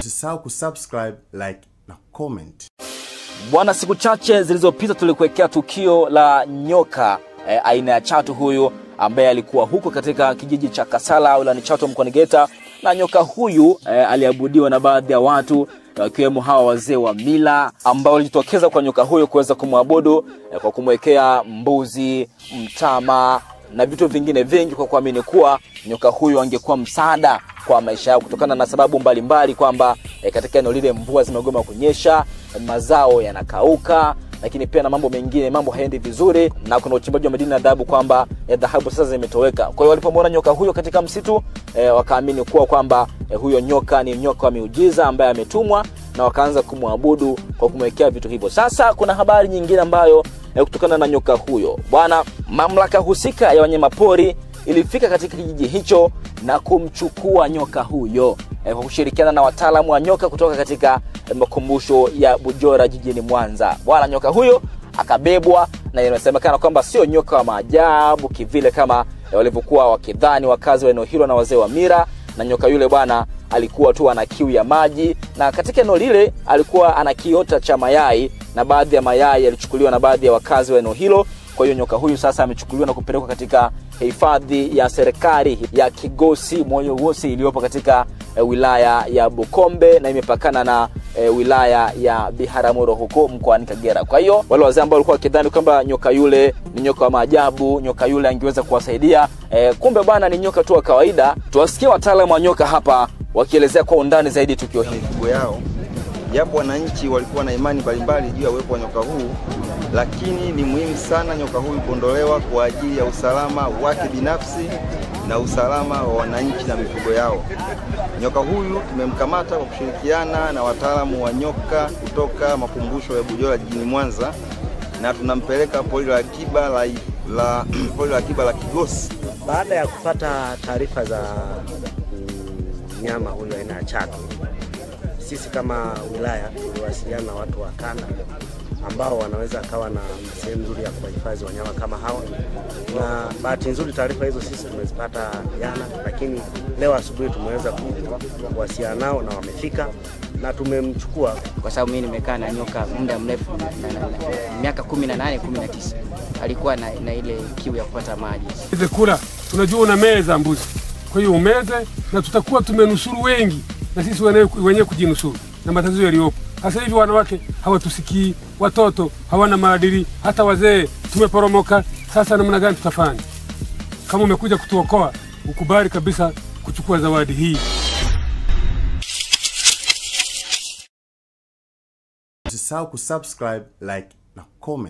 Usisahau kusubscribe, like na comment. Bwana, siku chache zilizopita tulikuwekea tukio la nyoka e, aina ya chatu huyu ambaye alikuwa huko katika kijiji cha Kasala wilayani Chato mkoani Geita, na nyoka huyu e, aliabudiwa na baadhi ya watu wakiwemo hawa wazee wa mila ambao walijitokeza kwa nyoka huyo kuweza kumwabudu e, kwa kumwekea mbuzi, mtama na vitu vingine vingi kwa kuamini kuwa nyoka huyu angekuwa msaada kwa maisha yao kutokana na sababu mbalimbali kwamba e, katika eneo lile mvua zimegoma kunyesha mazao yanakauka lakini pia na mambo mengine mambo haendi vizuri na kuna uchimbaji wa madini ya dhahabu kwamba e, dhahabu sasa zimetoweka. Kwa hiyo walipomwona nyoka huyo katika msitu e, wakaamini kuwa kwamba e, huyo nyoka ni nyoka wa miujiza ambaye ametumwa na wakaanza kumwabudu kwa kumwekea vitu hivyo. Sasa kuna habari nyingine ambayo e, kutokana na nyoka huyo. Bwana mamlaka husika ya wanyamapori ilifika katika kijiji hicho na kumchukua nyoka huyo e, kwa kushirikiana na wataalamu wa nyoka kutoka katika e, makumbusho ya bujora jijini mwanza. Bwana nyoka huyo akabebwa na inasemekana kwamba sio nyoka wa maajabu kivile kama e, walivyokuwa wakidhani wakazi wa eneo hilo na wazee wa mira. Na nyoka yule bwana alikuwa tu ana kiu ya maji na katika eneo lile alikuwa ana kiota cha mayai na baadhi ya mayai yalichukuliwa na baadhi ya wakazi wa eneo hilo kwa hiyo nyoka huyu sasa amechukuliwa na kupelekwa katika hifadhi ya serikali ya kigosi moyo wosi iliyopo katika e, wilaya ya bukombe na imepakana na e, wilaya ya biharamulo huko mkoani kagera. Kwa hiyo wale wazee ambao walikuwa wakidhani kwamba nyoka yule ni nyoka wa maajabu nyoka yule angeweza kuwasaidia e, kumbe bwana ni nyoka tu wa kawaida. Tuwasikie wataalamu wa nyoka hapa wakielezea kwa undani zaidi tukio hili. Yao, japo wananchi walikuwa na imani mbalimbali juu ya uwepo wa nyoka huu, lakini ni muhimu sana nyoka huyu kuondolewa kwa ajili ya usalama wake binafsi na usalama wa wananchi na mifugo yao. Nyoka huyu tumemkamata kwa kushirikiana na wataalamu wa nyoka kutoka makumbusho ya Bujola jijini Mwanza na tunampeleka pori la akiba la, la, pori la akiba la Kigosi. Baada ya kupata taarifa za mnyama huyu aina ya chatu, sisi kama wilaya tuliwasiliana na watu wa kanda ambao wanaweza kawa na sehemu nzuri ya kuwahifadhi wanyama kama hawa, na bahati nzuri taarifa hizo sisi tumezipata jana, lakini leo asubuhi tumeweza kuwasiliana nao na wamefika na tumemchukua. Kwa sababu mimi nimekaa na nyoka muda mrefu miaka kumi na nane kumi na tisa. Alikuwa na, na ile kiu ya kupata maji. Hizi kula tunajua una meza mbuzi, kwa hiyo umeze, na tutakuwa tumenusuru wengi na sisi wenyewe kujinusuru na matatizo yaliyopo. Sasa hivi wanawake hawatusikii, watoto hawana maadili, hata wazee tumeporomoka. Sasa namna gani tutafanya? Kama umekuja kutuokoa, ukubali kabisa kuchukua zawadi hii. Usisahau kusubscribe, like na comment.